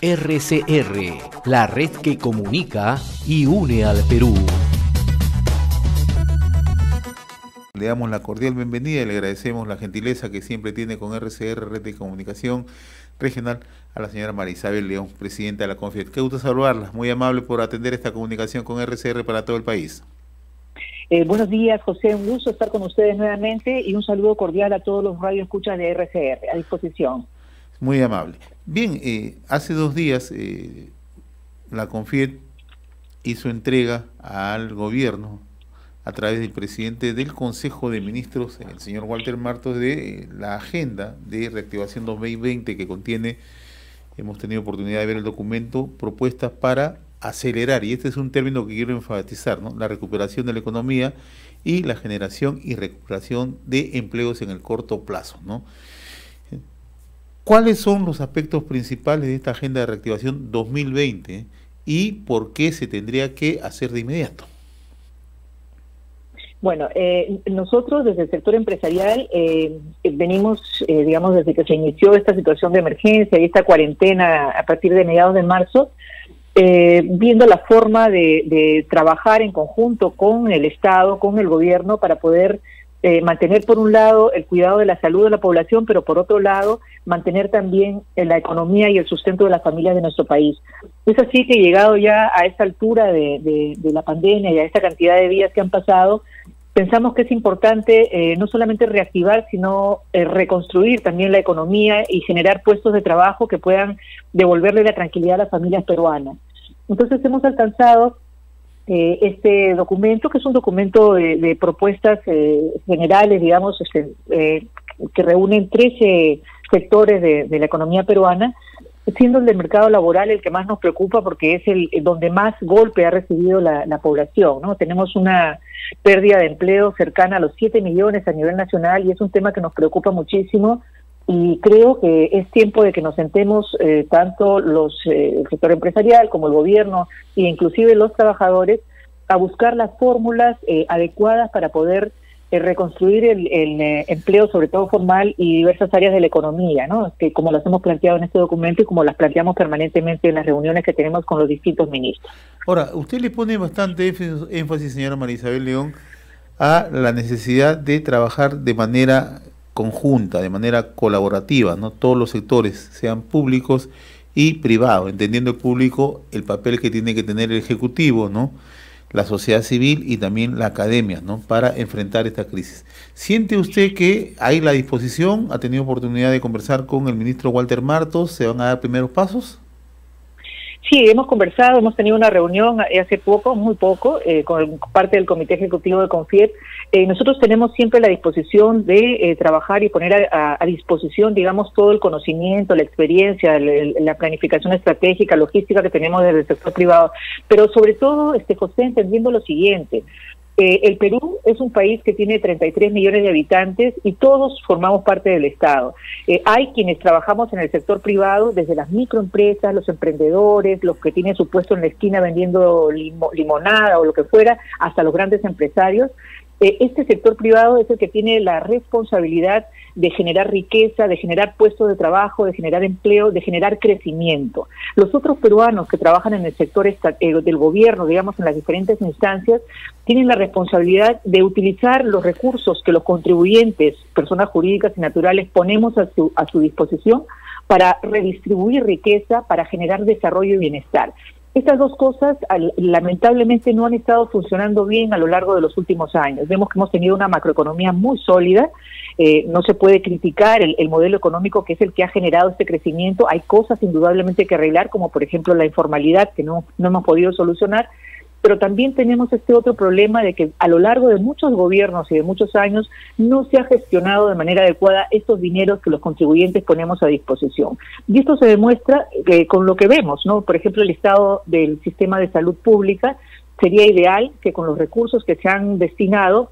RCR, la red que comunica y une al Perú. Le damos la cordial bienvenida y le agradecemos la gentileza que siempre tiene con RCR, Red de Comunicación Regional, a la señora Marisabel León, presidenta de la Confiet. Qué gusto saludarla, muy amable por atender esta comunicación con RCR para todo el país. Eh, buenos días, José, un gusto estar con ustedes nuevamente y un saludo cordial a todos los radioescuchas de RCR, a disposición. Muy amable. Bien, eh, hace dos días eh, la Confiet hizo entrega al gobierno a través del presidente del Consejo de Ministros, el señor Walter Martos, de la agenda de reactivación 2020 que contiene, hemos tenido oportunidad de ver el documento, propuestas para acelerar, y este es un término que quiero enfatizar, ¿no? la recuperación de la economía y la generación y recuperación de empleos en el corto plazo. ¿no? ¿Cuáles son los aspectos principales de esta agenda de reactivación 2020 y por qué se tendría que hacer de inmediato? Bueno, eh, nosotros desde el sector empresarial eh, venimos, eh, digamos, desde que se inició esta situación de emergencia y esta cuarentena a partir de mediados de marzo, viendo la forma de, trabajar en conjunto con el Estado, con el gobierno, para poder eh, mantener por un lado el cuidado de la salud de la población, pero por otro lado mantener también eh, la economía y el sustento de las familias de nuestro país. Es así que llegado ya a esta altura de, la pandemia y a esta cantidad de días que han pasado, pensamos que es importante eh, no solamente reactivar, sino reconstruir también la economía y generar puestos de trabajo que puedan devolverle la tranquilidad a las familias peruanas. Entonces hemos alcanzado eh, este documento, que es un documento de, propuestas eh, generales, digamos, este, eh, que reúnen 13 sectores de, la economía peruana, siendo el del mercado laboral el que más nos preocupa porque es el donde más golpe ha recibido la, población. ¿no? Tenemos una pérdida de empleo cercana a los 7 millones a nivel nacional y es un tema que nos preocupa muchísimo y creo que es tiempo de que nos sentemos eh, tanto los eh, el sector empresarial como el gobierno e inclusive los trabajadores a buscar las fórmulas eh, adecuadas para poder reconstruir el, empleo, sobre todo formal, y diversas áreas de la economía, ¿no? que como las hemos planteado en este documento y como las planteamos permanentemente en las reuniones que tenemos con los distintos ministros. Ahora, usted le pone bastante énfasis, señora María Isabel León, a la necesidad de trabajar de manera conjunta, de manera colaborativa, ¿no? Todos los sectores, sean públicos y privados, entendiendo el público el papel que tiene que tener el Ejecutivo, ¿no? la sociedad civil y también la academia, ¿no? para enfrentar esta crisis. ¿Siente usted que hay la disposición? ¿Ha tenido oportunidad de conversar con el ministro Walter Martos? ¿Se van a dar primeros pasos? Sí, hemos conversado, hemos tenido una reunión hace poco, muy poco, eh, con parte del Comité Ejecutivo de Confiet. Eh, nosotros tenemos siempre la disposición de eh, trabajar y poner a, disposición, digamos, todo el conocimiento, la experiencia, la, planificación estratégica, logística que tenemos desde el sector privado. Pero sobre todo, este José, entendiendo lo siguiente, eh, el Perú es un país que tiene 33 millones de habitantes y todos formamos parte del Estado. Eh, hay quienes trabajamos en el sector privado, desde las microempresas, los emprendedores, los que tienen su puesto en la esquina vendiendo limonada o lo que fuera, hasta los grandes empresarios. Eh, este sector privado es el que tiene la responsabilidad de generar riqueza, de generar puestos de trabajo, de generar empleo, de generar crecimiento. Los otros peruanos que trabajan en el sector eh, del gobierno, digamos, en las diferentes instancias, tienen la responsabilidad de utilizar los recursos que los contribuyentes, personas jurídicas y naturales, ponemos a su, a su disposición para redistribuir riqueza, para generar desarrollo y bienestar. Estas dos cosas lamentablemente no han estado funcionando bien a lo largo de los últimos años. Vemos que hemos tenido una macroeconomía muy sólida, eh, no se puede criticar el, modelo económico que es el que ha generado este crecimiento. Hay cosas indudablemente que arreglar, como por ejemplo la informalidad que no, no hemos podido solucionar, pero también tenemos este otro problema de que a lo largo de muchos gobiernos y de muchos años no se ha gestionado de manera adecuada estos dineros que los contribuyentes ponemos a disposición. Y esto se demuestra eh, con lo que vemos, ¿no? Por ejemplo, el estado del sistema de salud pública sería ideal que con los recursos que se han destinado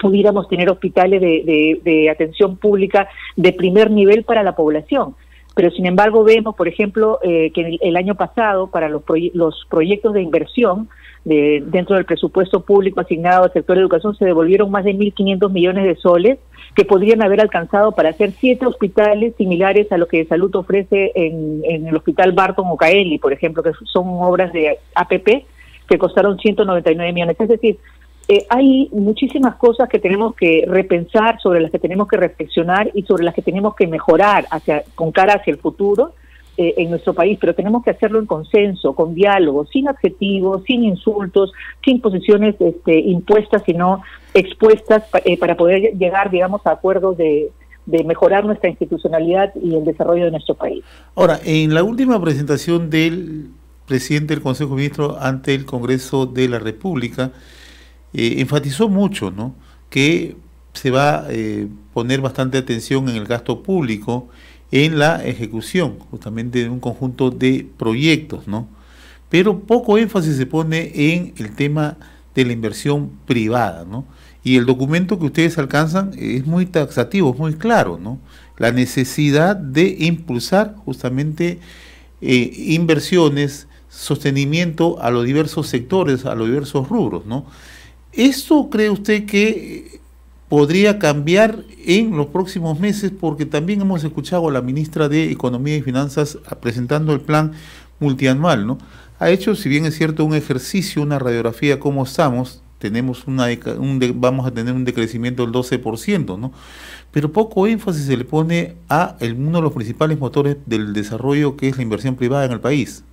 pudiéramos tener hospitales de, de atención pública de primer nivel para la población pero sin embargo vemos, por ejemplo, eh, que el, año pasado para los, los proyectos de inversión de, dentro del presupuesto público asignado al sector de educación se devolvieron más de 1.500 millones de soles que podrían haber alcanzado para hacer siete hospitales similares a lo que Salud ofrece en, el Hospital Barton o Caeli, por ejemplo, que son obras de APP que costaron 199 millones. Es decir, eh, hay muchísimas cosas que tenemos que repensar, sobre las que tenemos que reflexionar y sobre las que tenemos que mejorar hacia, con cara hacia el futuro eh, en nuestro país, pero tenemos que hacerlo en consenso, con diálogo, sin adjetivos, sin insultos, sin posiciones este, impuestas, sino expuestas eh, para poder llegar, digamos, a acuerdos de, de mejorar nuestra institucionalidad y el desarrollo de nuestro país. Ahora, en la última presentación del presidente del Consejo de Ministros ante el Congreso de la República, eh, enfatizó mucho ¿no? que se va a poner bastante atención en el gasto público en la ejecución justamente de un conjunto de proyectos, ¿no? Pero poco énfasis se pone en el tema de la inversión privada, ¿no? Y el documento que ustedes alcanzan es muy taxativo, es muy claro, ¿no? La necesidad de impulsar justamente eh, inversiones, sostenimiento a los diversos sectores, a los diversos rubros, ¿no? ¿Esto cree usted que podría cambiar en los próximos meses porque también hemos escuchado a la ministra de Economía y Finanzas presentando el plan multianual, ¿no? Ha hecho, si bien es cierto, un ejercicio, una radiografía cómo estamos, tenemos una un vamos a tener un decrecimiento del 12%, ¿no? Pero poco énfasis se le pone a uno de los principales motores del desarrollo que es la inversión privada en el país.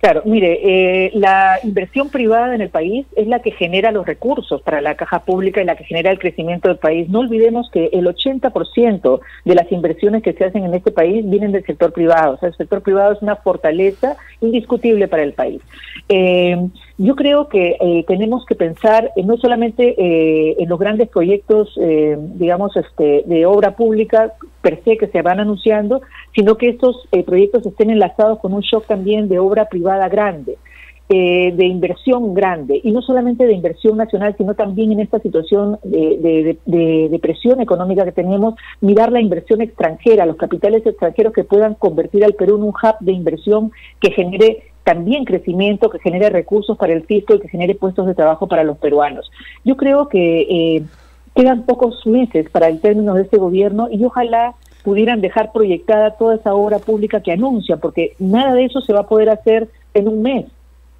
Claro, mire, eh, la inversión privada en el país es la que genera los recursos para la caja pública y la que genera el crecimiento del país. No olvidemos que el 80% de las inversiones que se hacen en este país vienen del sector privado. O sea, el sector privado es una fortaleza indiscutible para el país. Eh, yo creo que eh, tenemos que pensar no solamente eh, en los grandes proyectos, eh, digamos, este, de obra pública per se que se van anunciando, sino que estos proyectos estén enlazados con un shock también de obra privada grande. de inversión grande, y no solamente de inversión nacional, sino también en esta situación de, de, presión económica que tenemos, mirar la inversión extranjera, los capitales extranjeros que puedan convertir al Perú en un hub de inversión que genere también crecimiento, que genere recursos para el fisco y que genere puestos de trabajo para los peruanos. Yo creo que eh, quedan pocos meses para el término de este gobierno y ojalá pudieran dejar proyectada toda esa obra pública que anuncia, porque nada de eso se va a poder hacer en un mes.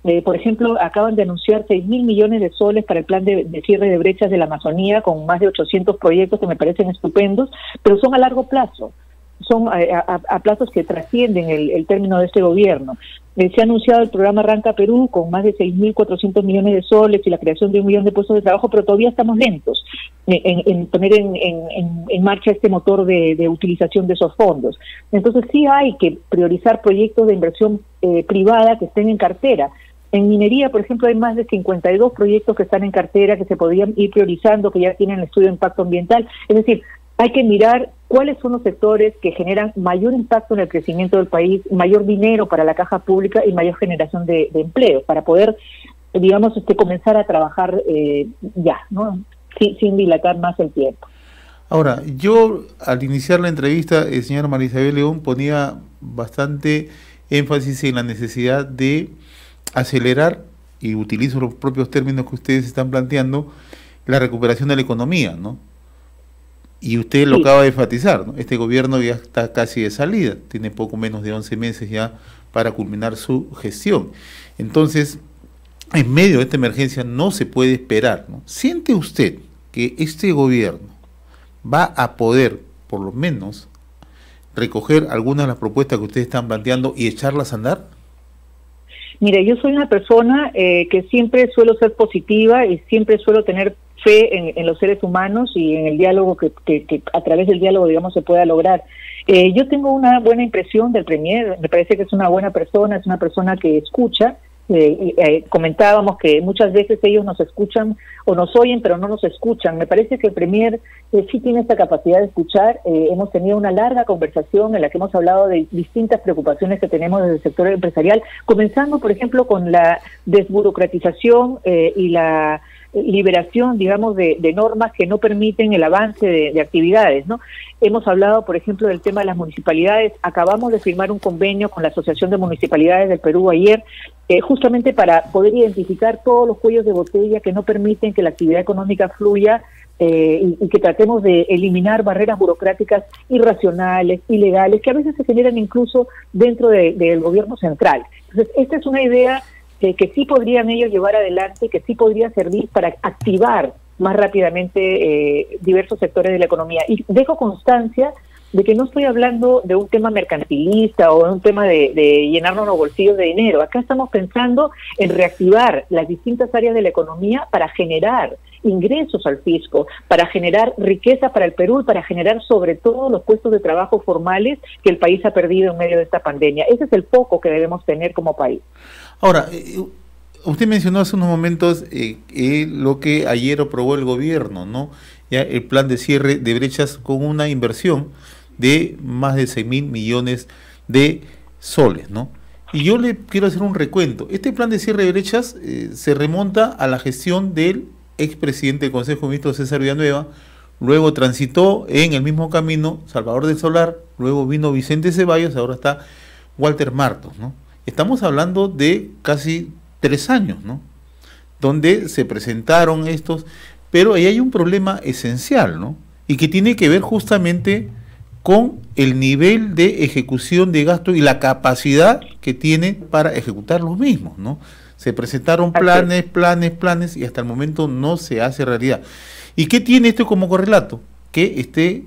Eh, por ejemplo, acaban de anunciar 6 mil millones de soles para el plan de, cierre de brechas de la Amazonía, con más de 800 proyectos que me parecen estupendos, pero son a largo plazo son a, plazos que trascienden el, término de este gobierno. Eh, se ha anunciado el programa Arranca Perú con más de 6.400 millones de soles y la creación de un millón de puestos de trabajo, pero todavía estamos lentos en, poner en, marcha este motor de, utilización de esos fondos. Entonces sí hay que priorizar proyectos de inversión eh, privada que estén en cartera. En minería, por ejemplo, hay más de 52 proyectos que están en cartera que se podrían ir priorizando, que ya tienen el estudio de impacto ambiental. Es decir, hay que mirar cuáles son los sectores que generan mayor impacto en el crecimiento del país, mayor dinero para la caja pública y mayor generación de, empleo, para poder, digamos, este, comenzar a trabajar eh, ya, ¿no? Sin, dilatar más el tiempo. Ahora, yo al iniciar la entrevista, el señor María Isabel León ponía bastante énfasis en la necesidad de acelerar, y utilizo los propios términos que ustedes están planteando, la recuperación de la economía, ¿no? Y usted lo acaba de enfatizar, ¿no? este gobierno ya está casi de salida, tiene poco menos de 11 meses ya para culminar su gestión. Entonces, en medio de esta emergencia no se puede esperar. ¿no? ¿Siente usted que este gobierno va a poder, por lo menos, recoger algunas de las propuestas que ustedes están planteando y echarlas a andar? Mire, yo soy una persona eh, que siempre suelo ser positiva y siempre suelo tener fe en, los seres humanos y en el diálogo que, que, a través del diálogo, digamos, se pueda lograr. Eh, yo tengo una buena impresión del Premier, me parece que es una buena persona, es una persona que escucha. Eh, eh, comentábamos que muchas veces ellos nos escuchan o nos oyen, pero no nos escuchan. Me parece que el Premier sí tiene esta capacidad de escuchar. hemos tenido una larga conversación en la que hemos hablado de distintas preocupaciones que tenemos desde el sector empresarial, comenzando, por ejemplo, con la desburocratización y la liberación, digamos, de, normas que no permiten el avance de, actividades, ¿no? Hemos hablado, por ejemplo, del tema de las municipalidades. Acabamos de firmar un convenio con la Asociación de Municipalidades del Perú ayer, eh, justamente para poder identificar todos los cuellos de botella que no permiten que la actividad económica fluya eh, y, que tratemos de eliminar barreras burocráticas irracionales, ilegales, que a veces se generan incluso dentro del gobierno central. Entonces, esta es una idea que sí podrían ellos llevar adelante, que sí podría servir para activar más rápidamente eh, diversos sectores de la economía. Y dejo constancia de que no estoy hablando de un tema mercantilista o de un tema de, de, llenarnos los bolsillos de dinero. Acá estamos pensando en reactivar las distintas áreas de la economía para generar ingresos al fisco, para generar riqueza para el Perú para generar sobre todo los puestos de trabajo formales que el país ha perdido en medio de esta pandemia. Ese es el foco que debemos tener como país. Ahora, eh, usted mencionó hace unos momentos eh, lo que ayer aprobó el gobierno, ¿no? Ya el plan de cierre de brechas con una inversión de más de 6 mil millones de soles, ¿no? Y yo le quiero hacer un recuento. Este plan de cierre de brechas eh, se remonta a la gestión del expresidente del Consejo de Ministros César Villanueva, luego transitó en el mismo camino Salvador del Solar, luego vino Vicente Ceballos, ahora está Walter Martos, ¿no? Estamos hablando de casi tres años, ¿no? Donde se presentaron estos, pero ahí hay un problema esencial, ¿no? Y que tiene que ver justamente con el nivel de ejecución de gasto y la capacidad que tiene para ejecutar los mismos, ¿no? Se presentaron planes, planes, planes y hasta el momento no se hace realidad. ¿Y qué tiene esto como correlato? Que esté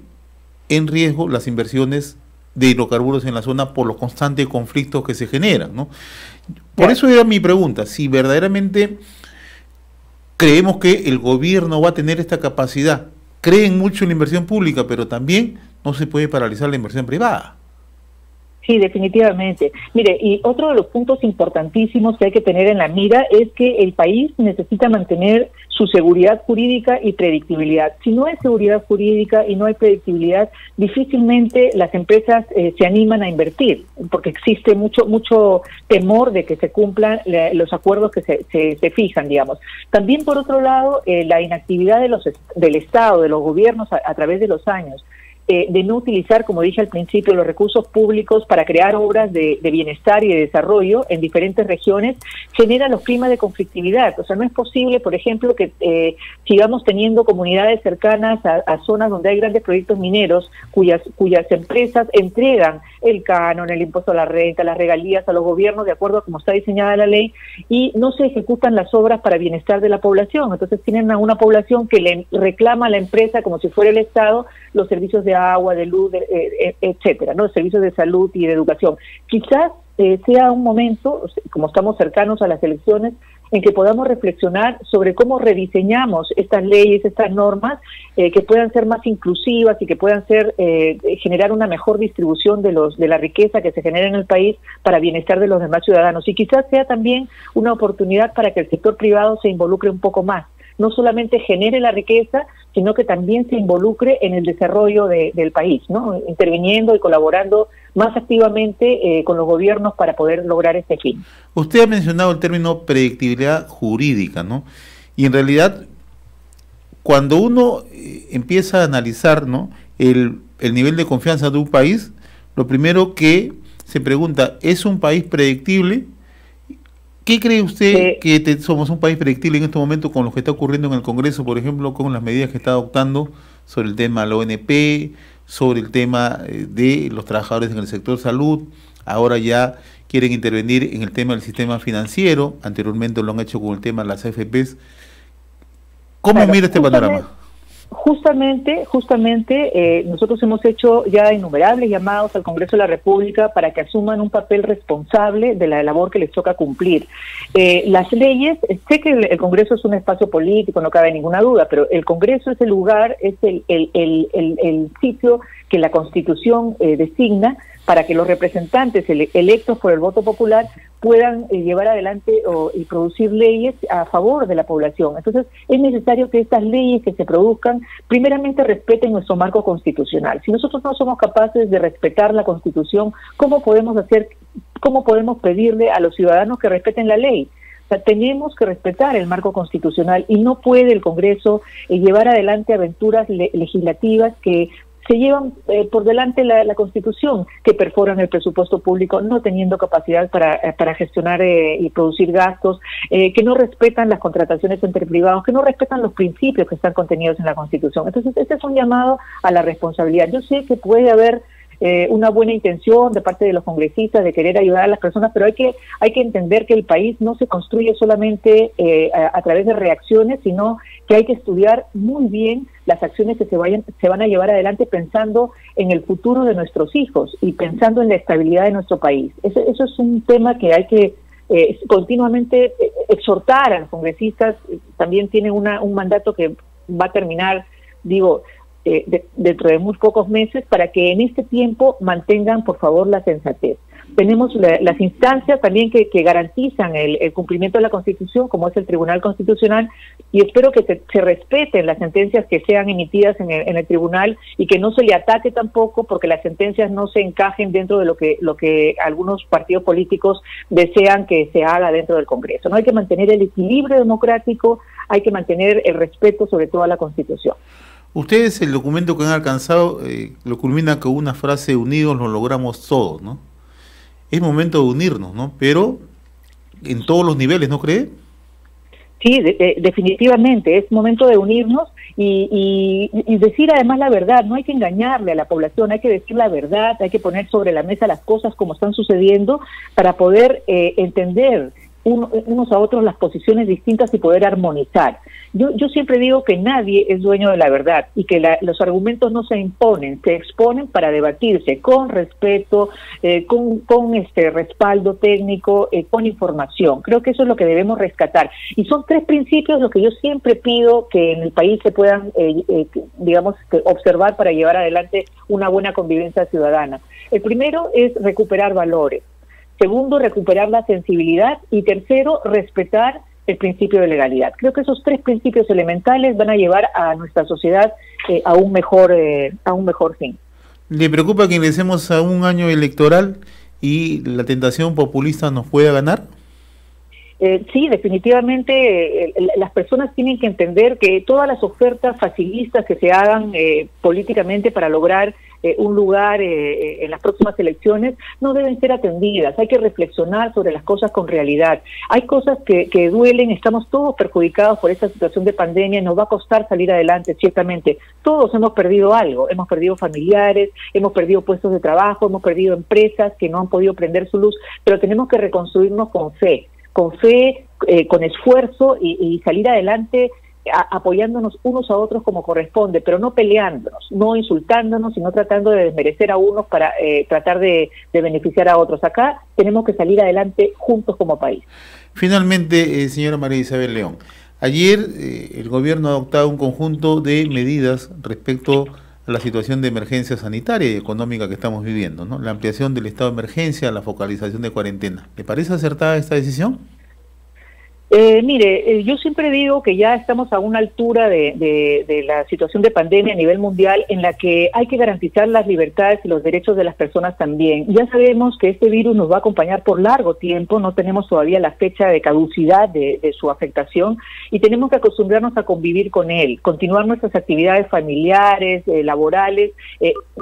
en riesgo las inversiones de hidrocarburos en la zona por los constantes conflictos que se generan. ¿no? Por eso era mi pregunta, si verdaderamente creemos que el gobierno va a tener esta capacidad, creen mucho en la inversión pública, pero también no se puede paralizar la inversión privada. Sí, definitivamente. Mire, y otro de los puntos importantísimos que hay que tener en la mira es que el país necesita mantener su seguridad jurídica y predictibilidad. Si no hay seguridad jurídica y no hay predictibilidad, difícilmente las empresas eh, se animan a invertir, porque existe mucho mucho temor de que se cumplan los acuerdos que se, se, fijan, digamos. También, por otro lado, eh, la inactividad de los, del Estado, de los gobiernos a través de los años, eh, de no utilizar, como dije al principio, los recursos públicos para crear obras de, bienestar y de desarrollo en diferentes regiones, genera los climas de conflictividad. O sea, no es posible, por ejemplo, que eh, sigamos teniendo comunidades cercanas a, zonas donde hay grandes proyectos mineros cuyas, cuyas empresas entregan el canon, el impuesto a la renta, las regalías a los gobiernos de acuerdo a cómo está diseñada la ley y no se ejecutan las obras para bienestar de la población. Entonces tienen a una población que le reclama a la empresa como si fuera el Estado los servicios de agua, de luz, eh, eh, etcétera, ¿no? Servicios de salud y de educación. Quizás eh, sea un momento, como estamos cercanos a las elecciones, en que podamos reflexionar sobre cómo rediseñamos estas leyes, estas normas, que puedan ser más inclusivas y que puedan ser generar una mejor distribución de los de la riqueza que se genera en el país para bienestar de los demás ciudadanos. Y quizás sea también una oportunidad para que el sector privado se involucre un poco más no solamente genere la riqueza, sino que también se involucre en el desarrollo del país, ¿no? interviniendo y colaborando más activamente eh, con los gobiernos para poder lograr este fin. Usted ha mencionado el término predictibilidad jurídica, ¿no? Y en realidad, cuando uno eh, empieza a analizar ¿no? el, el nivel de confianza de un país, lo primero que se pregunta, ¿es un país predictible? ¿Qué cree usted que somos un país predictible en este momento con lo que está ocurriendo en el Congreso, por ejemplo, con las medidas que está adoptando sobre el tema de la ONP, sobre el tema eh, de los trabajadores en el sector salud? Ahora ya quieren intervenir en el tema del sistema financiero, anteriormente lo han hecho con el tema de las AFPs. ¿Cómo mira este panorama? Justamente, justamente, eh, nosotros hemos hecho ya innumerables llamados al Congreso de la República para que asuman un papel responsable de la labor que les toca cumplir. Eh, las leyes, sé que el, Congreso es un espacio político, no cabe ninguna duda, pero el Congreso es el lugar, es el, sitio que la Constitución eh, designa para que los representantes electos por el voto popular puedan eh, llevar adelante y producir leyes a favor de la población. Entonces, es necesario que estas leyes que se produzcan, primeramente respeten nuestro marco constitucional. Si nosotros no somos capaces de respetar la Constitución, ¿cómo podemos hacer, cómo podemos pedirle a los ciudadanos que respeten la ley? sea, tenemos que respetar el marco constitucional y no puede el Congreso eh, llevar adelante aventuras legislativas que se llevan eh, por delante la, Constitución, que perforan el presupuesto público, no teniendo capacidad para, eh, para gestionar eh, y producir gastos, que no respetan las contrataciones entre privados, que no respetan los principios que están contenidos en la Constitución. Entonces, este es un llamado a la responsabilidad. Yo sé que puede haber eh, una buena intención de parte de los congresistas de querer ayudar a las personas, pero hay que, hay que entender que el país no se construye solamente eh, a, través de reacciones, sino que hay que estudiar muy bien las acciones que se, vayan, se van a llevar adelante pensando en el futuro de nuestros hijos y pensando en la estabilidad de nuestro país. Eso, eso es un tema que hay que eh, continuamente exhortar a los congresistas. También tienen una, un mandato que va a terminar, digo, eh, dentro de muy pocos meses para que en este tiempo mantengan, por favor, la sensatez. Tenemos las instancias también que, garantizan el, cumplimiento de la Constitución, como es el Tribunal Constitucional, y espero que se, respeten las sentencias que sean emitidas en el, en el, Tribunal y que no se le ataque tampoco porque las sentencias no se encajen dentro de lo que, lo que algunos partidos políticos desean que se haga dentro del Congreso. No hay que mantener el equilibrio democrático, hay que mantener el respeto sobre todo a la Constitución. Ustedes el documento que han alcanzado eh, lo culminan con una frase, unidos lo logramos todos, ¿no? Es momento de unirnos, ¿no? Pero en todos los niveles, ¿no cree? Sí, definitivamente, es momento de unirnos y, decir además la verdad, no hay que engañarle a la población, hay que decir la verdad, hay que poner sobre la mesa las cosas como están sucediendo para poder eh, entender unos a otros las posiciones distintas y poder armonizar. Yo, yo siempre digo que nadie es dueño de la verdad y que los argumentos no se imponen, se exponen para debatirse con respeto, eh, con, este respaldo técnico, eh, con información. Creo que eso es lo que debemos rescatar. Y son tres principios los que yo siempre pido que en el país se puedan, eh, digamos, observar para llevar adelante una buena convivencia ciudadana. El primero es recuperar valores. Segundo, recuperar la sensibilidad. Y tercero, respetar el principio de legalidad. Creo que esos tres principios elementales van a llevar a nuestra sociedad eh, a un mejor eh, a un mejor fin. ¿Le preocupa que ingresemos a un año electoral y la tentación populista nos pueda ganar? Eh, sí, definitivamente las personas tienen que entender que todas las ofertas facilistas que se hagan políticamente para lograr eh, un lugar eh, eh, en las próximas elecciones, no deben ser atendidas. Hay que reflexionar sobre las cosas con realidad. Hay cosas que, que duelen, estamos todos perjudicados por esta situación de pandemia, nos va a costar salir adelante, ciertamente. Todos hemos perdido algo, hemos perdido familiares, hemos perdido puestos de trabajo, hemos perdido empresas que no han podido prender su luz, pero tenemos que reconstruirnos con fe con fe, con esfuerzo y, y, salir adelante apoyándonos unos a otros como corresponde, pero no peleándonos, no insultándonos, sino tratando de desmerecer a unos para eh, tratar de, beneficiar a otros. Acá tenemos que salir adelante juntos como país. Finalmente, eh, señora María Isabel León, ayer eh, el gobierno ha adoptado un conjunto de medidas respecto a la situación de emergencia sanitaria y económica que estamos viviendo, ¿no? La ampliación del estado de emergencia, la focalización de cuarentena. ¿Le parece acertada esta decisión? Eh, mire, eh, yo siempre digo que ya estamos a una altura de, la situación de pandemia a nivel mundial en la que hay que garantizar las libertades y los derechos de las personas también. Ya sabemos que este virus nos va a acompañar por largo tiempo, no tenemos todavía la fecha de caducidad de, su afectación y tenemos que acostumbrarnos a convivir con él, continuar nuestras actividades familiares, eh, laborales,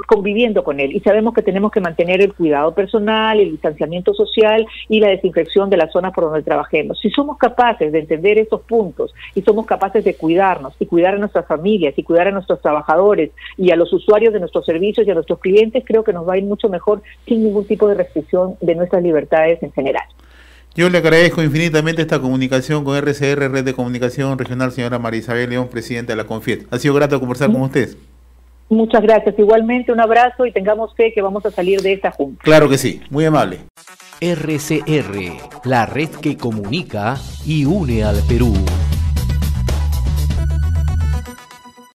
conviviendo con él. Y sabemos que tenemos que mantener el cuidado personal, el distanciamiento social y la desinfección de las zonas por donde trabajemos. Si somos capaces capaces de entender esos puntos y somos capaces de cuidarnos y cuidar a nuestras familias y cuidar a nuestros trabajadores y a los usuarios de nuestros servicios y a nuestros clientes, creo que nos va a ir mucho mejor sin ningún tipo de restricción de nuestras libertades en general. Yo le agradezco infinitamente esta comunicación con RCR, Red de Comunicación Regional, señora María Isabel León, presidenta de la CONFIET. Ha sido grato conversar con usted. Muchas gracias. Igualmente, un abrazo y tengamos fe que vamos a salir de esta junta. Claro que sí. Muy amable. RCR, la red que comunica y une al Perú.